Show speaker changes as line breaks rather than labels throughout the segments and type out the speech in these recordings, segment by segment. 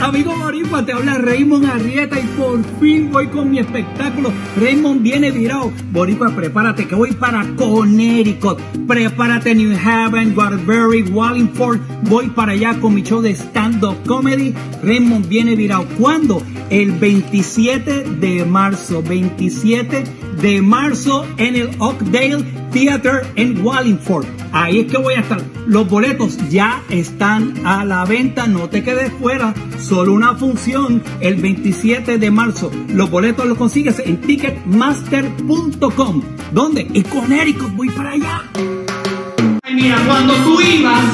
Amigo Boricua, te habla Raymond Arrieta y por fin voy con mi espectáculo. Raymond viene virado. Boricua, prepárate que voy para Connecticut. Prepárate New Haven, Waterbury, Wallingford. Voy para allá con mi show de stand-up comedy. Raymond viene virado. ¿Cuándo? El 27 de marzo. 27 de marzo en el Oakdale Theater en Wallingford. Ahí es que voy a estar. Los boletos ya están a la venta, no te quedes fuera. Solo una función el 27 de marzo. Los boletos los consigues en ticketmaster.com. ¿Dónde? En Connecticut, voy para allá. Ay, mira, cuando tú ibas.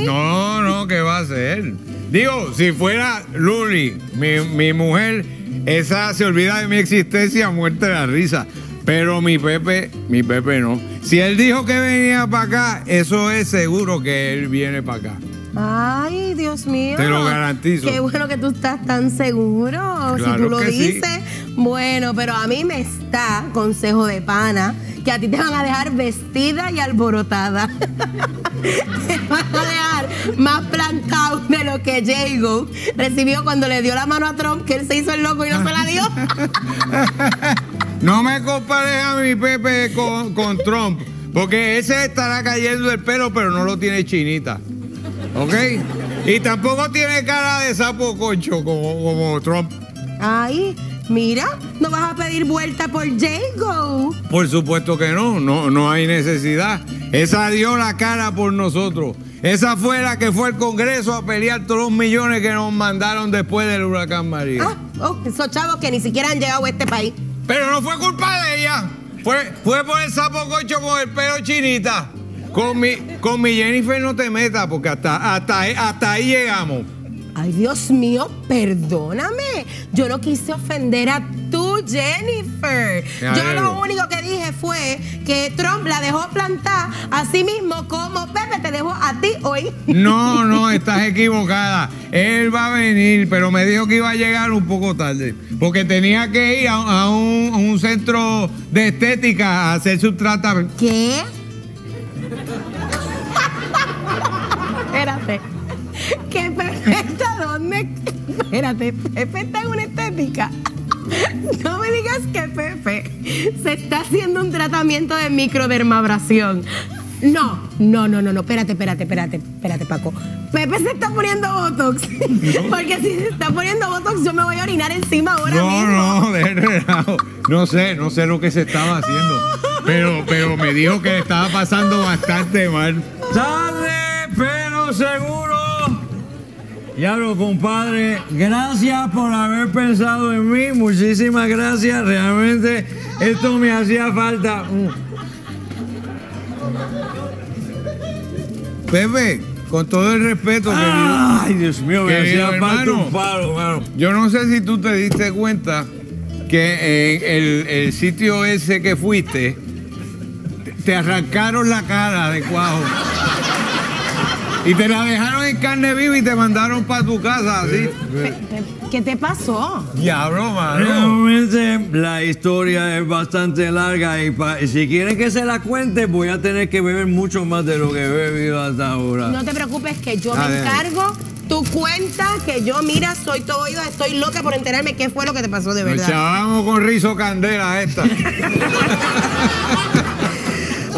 No, no, ¿qué va a hacer? Digo, si fuera Luli, mi, mi mujer, esa se olvida de mi existencia, muerte de la risa. Pero mi Pepe, mi Pepe no. Si él dijo que venía para acá, eso es seguro que él viene para acá.
Ay, Dios mío.
Te lo garantizo.
Qué bueno que tú estás tan seguro. si tú lo
sí.
dices. Bueno, pero a mí me está consejo de pana que a ti te van a dejar vestida y alborotada. te van a dejar más plantado de lo que Jago recibió cuando le dio la mano a Trump, que él se hizo el loco y no se la dio.
No me compares a mi Pepe con, con Trump, porque ese estará cayendo el pelo, pero no lo tiene chinita. ¿Ok? Y tampoco tiene cara de sapo concho como, como Trump.
Ay, mira, no vas a pedir vuelta por Jago.
Por supuesto que no, no, no hay necesidad. Esa dio la cara por nosotros. Esa fue la que fue al Congreso a pelear todos los millones que nos mandaron después del huracán María.
Ah, oh, esos chavos que ni siquiera han llegado a este país.
Pero no fue culpa de ella. Fue, fue por el sapo concho con el pelo chinita. Con mi, con mi Jennifer no te metas, porque hasta, hasta, ahí- hasta ahí llegamos.
Ay, Dios mío, perdóname. Yo no quise ofender a tú, Jennifer. Yo lo único que dije fue que Trump la dejó plantar a sí mismo como Pepe te dejó a ti hoy.
No, no, estás equivocada. Él va a venir, pero me dijo que iba a llegar un poco tarde. Porque tenía que ir a, a un, a un centro de estética a hacer su tratamiento.
¿Qué? ¿Qué Pepe está dónde? Espérate, Pepe está en una estética. No me digas que Pepe se está haciendo un tratamiento de microdermabrasión. No, no, no, no, no, espérate, espérate, espérate, espérate, Paco. Pepe se está poniendo Botox. Porque si se está poniendo Botox, yo me voy a orinar encima ahora
No,
mismo.
no, de relajo. No sé, no sé lo que se estaba haciendo. Pero, pero me dijo que le estaba pasando bastante mal.
Tarde, pero seguro. Diablo, compadre, gracias por haber pensado en mí. Muchísimas gracias. Realmente esto me hacía falta. Mm.
Pepe, con todo el respeto,
Ay, Dios mío, me
Querido
hacía falta un.
Yo no sé si tú te diste cuenta que en el, el sitio ese que fuiste, te- te arrancaron la cara de cuajo. Y te la dejaron en carne viva y te mandaron para tu casa, así.
¿Qué te pasó?
Diablo, mano.
La historia es bastante larga y, pa- y si quieren que se la cuente voy a tener que beber mucho más de lo que he bebido hasta ahora.
No te preocupes que yo
A
me
ver.
encargo. Tu cuenta que yo, mira, soy todo oído, estoy loca por enterarme qué fue lo que te pasó de verdad.
echábamos con rizo candela esta.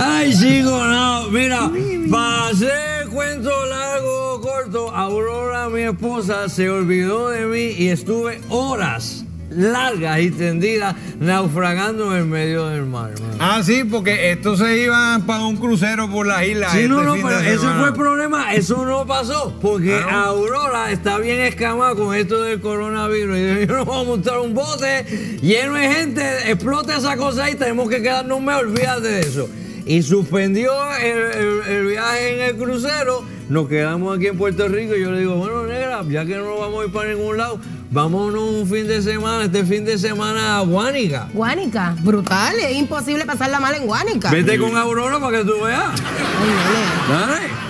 Ay, chico, no, mira, para hacer cuento largo o corto, Aurora, mi esposa, se olvidó de mí y estuve horas largas y tendidas naufragando en medio del mar.
Ah, sí, porque estos se iban para un crucero por las islas.
Sí,
este
no, no,
fin
pero eso fue el problema, eso no pasó, porque
Ah, ¿no?
Aurora está bien escamada con esto del coronavirus. Y yo no voy a montar un bote lleno de gente, explota esa cosa y tenemos que quedarnos un mes, olvídate de eso. Y suspendió el, el- el viaje en el crucero, nos quedamos aquí en Puerto Rico y yo le digo, bueno, negra, ya que no nos vamos a ir para ningún lado, vámonos un fin de semana, este fin de semana a Guánica.
Guánica, brutal, es imposible pasarla mal en Guánica.
Vete con Aurora para que tú veas.
Ay.
Dale.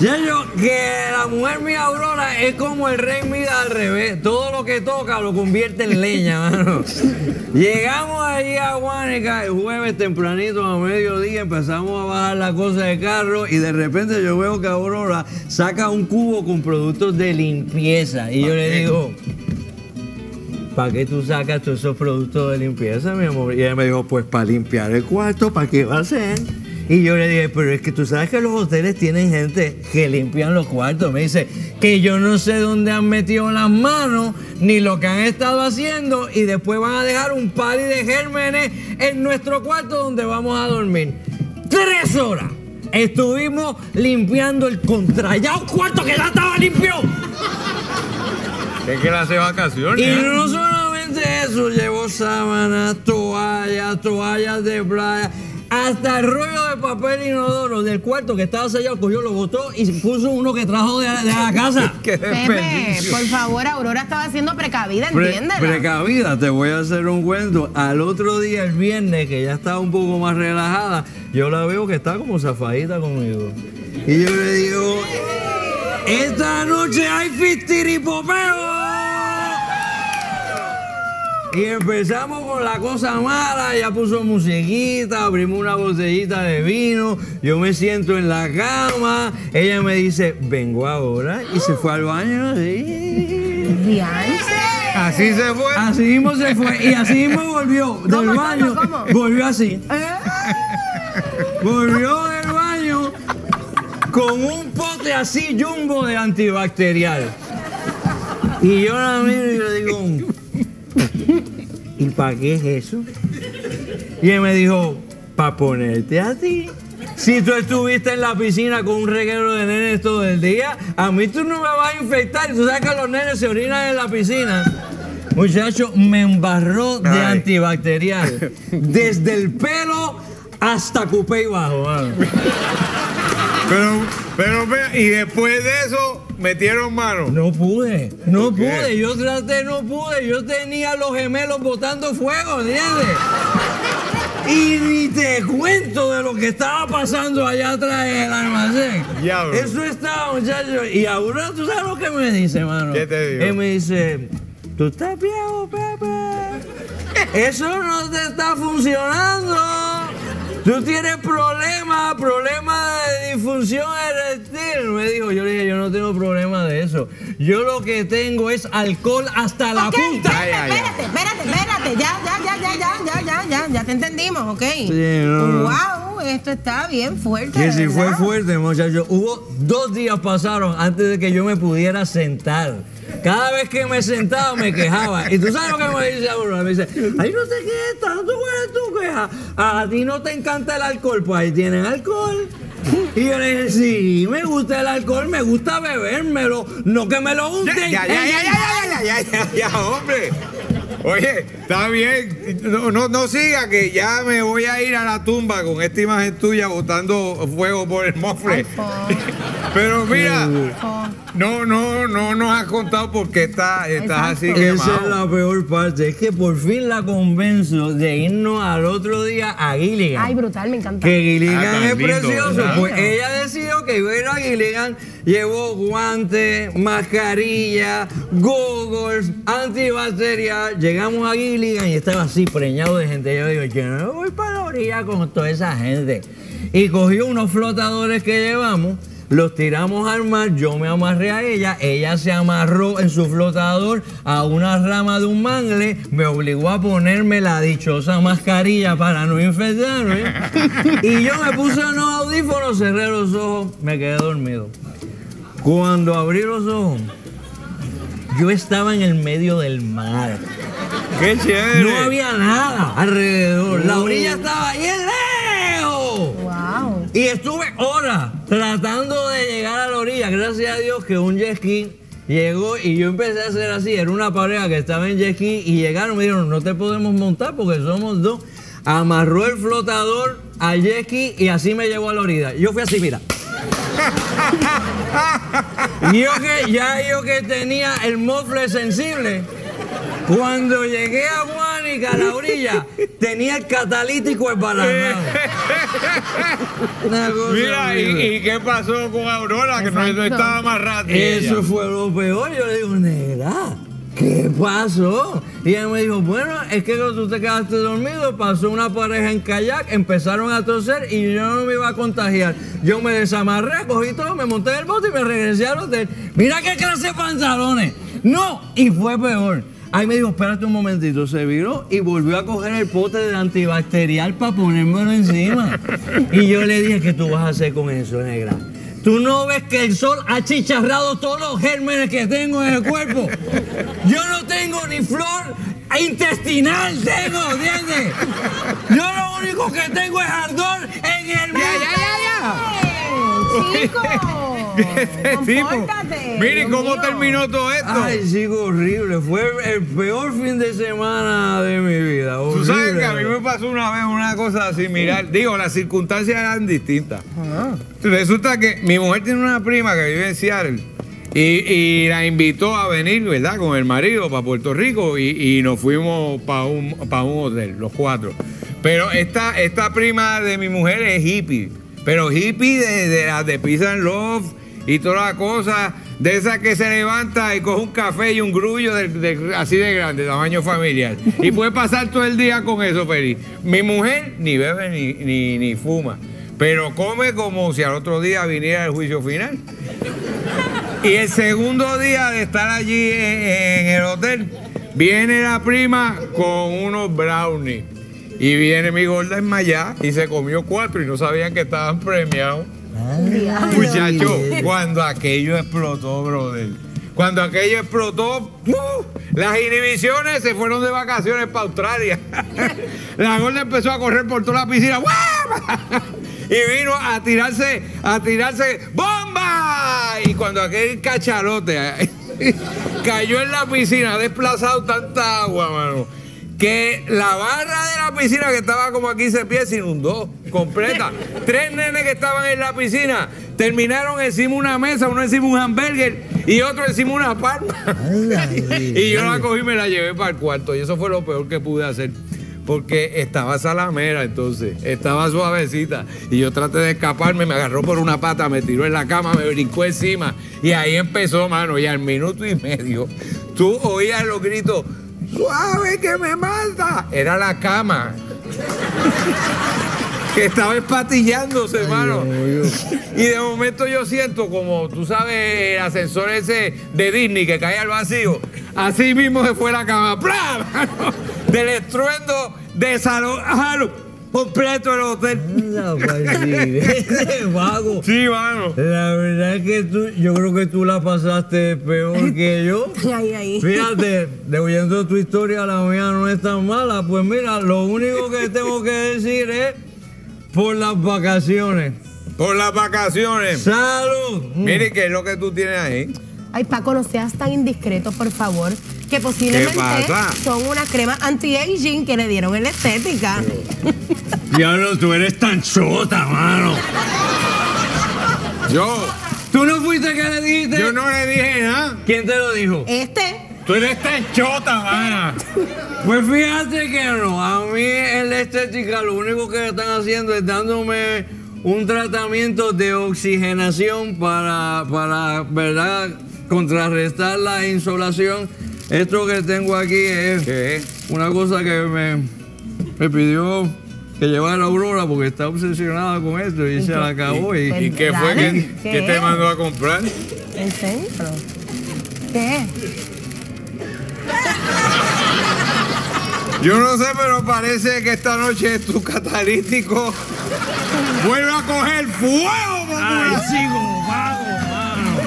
Ya yo, que la mujer mía Aurora es como el rey mida al revés. Todo lo que toca lo convierte en leña, mano. Llegamos allí a Guánica el jueves tempranito a mediodía, empezamos a bajar la cosa de carro y de repente yo veo que Aurora saca un cubo con productos de limpieza. Y yo le digo, ¿para qué tú sacas todos esos productos de limpieza, mi amor? Y ella me dijo, pues para limpiar el cuarto, ¿para qué va a ser? Y yo le dije, pero es que tú sabes que los hoteles tienen gente que limpian los cuartos. Me dice, que yo no sé dónde han metido las manos, ni lo que han estado haciendo, y después van a dejar un party de gérmenes en nuestro cuarto donde vamos a dormir. Tres horas. Estuvimos limpiando el contrallado cuarto que ya estaba limpio.
¿Qué clase de vacaciones?
Y no solamente eso, llevó sábanas, toallas, toallas de playa, hasta el rollo de papel inodoro del cuarto que estaba sellado, cogió, lo botó y puso uno que trajo de, de la casa.
Qué
Pepe, por favor, Aurora estaba siendo precavida,
Pre-
entiéndela.
precavida, te voy a hacer un cuento. Al otro día, el viernes, que ya estaba un poco más relajada, yo la veo que está como zafadita conmigo. Y yo le digo, esta noche hay fistiripopeo. Y empezamos con la cosa mala, ella puso musiquita, abrimos una botellita de vino, yo me siento en la cama, ella me dice, vengo ahora, y se fue al baño. sí.
Así se fue.
Así mismo se fue y así mismo volvió del
¿Cómo,
baño.
cómo, cómo?
Volvió así.
Eh,
Volvió del baño con un pote así jumbo de antibacterial. Y yo la miro y le digo, ¿y para qué es eso? Y él me dijo, para ponerte a ti. Si tú estuviste en la piscina con un reguero de nenes todo el día, a mí tú no me vas a infectar. Tú sabes que los nenes se orinan en la piscina. Muchacho, me embarró de
Ay.
antibacterial. Desde el pelo hasta cupé y bajo. mano.
Pero, pero, y después de eso, metieron mano.
No pude, no pude. Yo traté, no pude. Yo tenía los gemelos botando fuego, ¿entiendes? Y ni te cuento de lo que estaba pasando allá atrás en el almacén. Eso estaba, muchachos. Y ahora tú sabes lo que me dice, mano.
¿Qué te dijo?
Él me dice, ¿tú estás viejo, Pepe? Eso no te está funcionando. Tú tienes problemas, problemas de disfunción eréctil. Me dijo, yo le dije, yo no tengo problema de eso. Yo lo que tengo es alcohol hasta la punta.
Pepe,
Ay, ay, ay.
espérate, espérate, espérate. Ya, ya, ya, ya, ya, ya, ya, ya, ya te entendimos, ¿ok?
Sí, no, no.
Esto está bien fuerte.
Que
de
si fue fuerte, muchachos. Hubo dos días pasaron antes de que yo me pudiera sentar. Cada vez que me sentaba me quejaba. Y tú sabes lo que me dice Aurora. Me dice, ay, no te quejes tanto, ¿cuál es tu queja? A ti no te encanta el alcohol, pues ahí tienen alcohol. Y yo le dije, sí, me gusta el alcohol, me gusta bebérmelo, no que me lo
Ya,
unten.
ya, ya, ya, ya, ya, ya, ya, ya, ya, hombre. Oye, está bien. No, no, no siga, que ya me voy a ir a la tumba con esta imagen tuya botando fuego por el mofle. Pero mira, no, no, no nos has contado por qué está, estás así
Exacto.
Esa es
quemado.
la peor parte, es que por fin la convenzo de irnos al otro día a Gilligan.
Ay, brutal, me encanta.
Que Gilligan
Ah,
es
lindo,
precioso.
¿verdad?
Pues ella decidió que iba a ir a Gilligan. Llevó guantes, mascarilla, goggles, antibacterial. Llegamos a Gilligan y estaba así preñado de gente. Yo digo, yo no voy para la orilla con toda esa gente. Y cogió unos flotadores que llevamos. Los tiramos al mar, yo me amarré a ella, ella se amarró en su flotador a una rama de un mangle, me obligó a ponerme la dichosa mascarilla para no infectarme. y yo me puse unos audífonos, cerré los ojos, me quedé dormido. Cuando abrí los ojos, yo estaba en el medio del mar.
¡Qué chévere!
No había nada alrededor. La orilla estaba bien lejos.
Wow.
Y estuve horas tratando de llegar a la orilla. Gracias a Dios que un jet ski llegó y yo empecé a hacer así. Era una pareja que estaba en jet ski y llegaron me dijeron, no te podemos montar porque somos dos. Amarró el flotador al jet ski y así me llevó a la orilla. Yo fui así, mira. Y yo que, ya yo que tenía el mofle sensible, cuando llegué a Guánica, a la orilla, tenía el catalítico cosa
Mira. ¿y, y qué pasó con Aurora? Que no, estaba más rápido.
Eso fue lo peor. Yo le digo, negra, ¿qué pasó? Y ella me dijo, bueno, es que cuando tú te quedaste dormido, pasó una pareja en kayak, empezaron a toser y yo no me iba a contagiar. Yo me desamarré, cogí todo, me monté en el bote y me regresé al hotel. Mira qué clase de pantalones. No, y fue peor. Ahí me dijo, espérate un momentito, se viró y volvió a coger el pote del antibacterial para ponérmelo encima. Y yo le dije, ¿qué tú vas a hacer con eso, negra? ¿Tú no ves que el sol ha chicharrado todos los gérmenes que tengo en el cuerpo? Yo no tengo ni flor intestinal, tengo, ¿entiendes? Yo lo único que tengo es ardor en el
Ya, ya, ya, ya.
Chico,
Este tipo.
compórtate.
Mire
Dios
cómo
mío.
terminó todo esto.
Ay, sigo horrible. Fue el peor fin de semana de mi vida.
Tú sabes que a mí me pasó una vez una cosa similar. Digo, las circunstancias eran distintas. Resulta que mi mujer tiene una prima que vive en Seattle y, y la invitó a venir, ¿verdad? Con el marido para Puerto Rico y, y nos fuimos para un, pa' un hotel, los cuatro. Pero esta, esta prima de mi mujer es hippie, pero hippie de, de las de Pizza and Love y toda la cosa, de esa que se levanta y coge un café y un grullo de- de- así de grande, tamaño familiar. Y puede pasar todo el día con eso feliz. Mi mujer ni bebe ni, ni, ni fuma, pero come como si al otro día viniera el juicio final. Y el segundo día de estar allí en, en el hotel, viene la prima con unos brownies. Y viene mi gorda enmayada y se comió cuatro y no sabían que estaban premiados. Muchachos, cuando aquello explotó, brother. Cuando aquello explotó, ¡uh! las inhibiciones se fueron de vacaciones para Australia. La gorda empezó a correr por toda la piscina. Y vino a tirarse, a tirarse ¡bomba! Y cuando aquel cachalote cayó en la piscina, ha desplazado tanta agua, mano, que la barra de la piscina que estaba como a 15 pies se inundó completa. Tres nenes que estaban en la piscina terminaron encima una mesa, uno encima un hamburger y otro encima una palma. y yo la cogí y me la llevé para el cuarto. Y eso fue lo peor que pude hacer. Porque estaba salamera entonces, estaba suavecita. Y yo traté de escaparme, me agarró por una pata, me tiró en la cama, me brincó encima. Y ahí empezó, mano. Y al minuto y medio, tú oías los gritos, suave que me mata. Era la cama. que estaba espatillándose, hermano. Y de momento yo siento como, tú sabes, el ascensor ese de Disney que cae al vacío. Así mismo se fue la cama. ¡Bla! Del estruendo de salón completo el hotel.
Anda, pues, sí, ese vago.
Sí, mano.
La verdad es que tú, yo creo que tú la pasaste peor que yo.
Ahí, ahí.
Fíjate, de oyendo tu historia, la mía no es tan mala. Pues mira, lo único que tengo que decir es por las vacaciones.
Por las vacaciones.
¡Salud!
Mire, ¿qué es lo que tú tienes ahí?
Ay, Paco, no seas tan indiscreto, por favor. Que posiblemente son una crema anti-aging que le dieron en la estética.
Diablo, tú eres tan chota, mano.
Yo,
¿Tú no fuiste que le dijiste?
yo no le dije nada.
¿Quién te lo dijo?
Este,
Tú eres tan chota, mana.
Pues fíjate que no, a mí en la estética lo único que están haciendo es dándome un tratamiento de oxigenación para, para ¿verdad? contrarrestar la insolación. Esto que tengo aquí es
¿Qué?
una cosa que me, me pidió que llevara Aurora porque está obsesionada con esto y se la acabó. Y,
¿Y qué fue que,
¿qué
te mandó a comprar?
enséñalo. ¿Qué?
Yo no sé, pero parece que esta noche tu catalítico vuelve a coger fuego. papá.
¡Ay, sigo, vago, mano!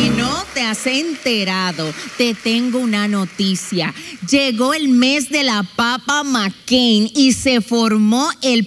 Si no te has enterado, te tengo una noticia. Llegó el mes de la papa McCain y se formó el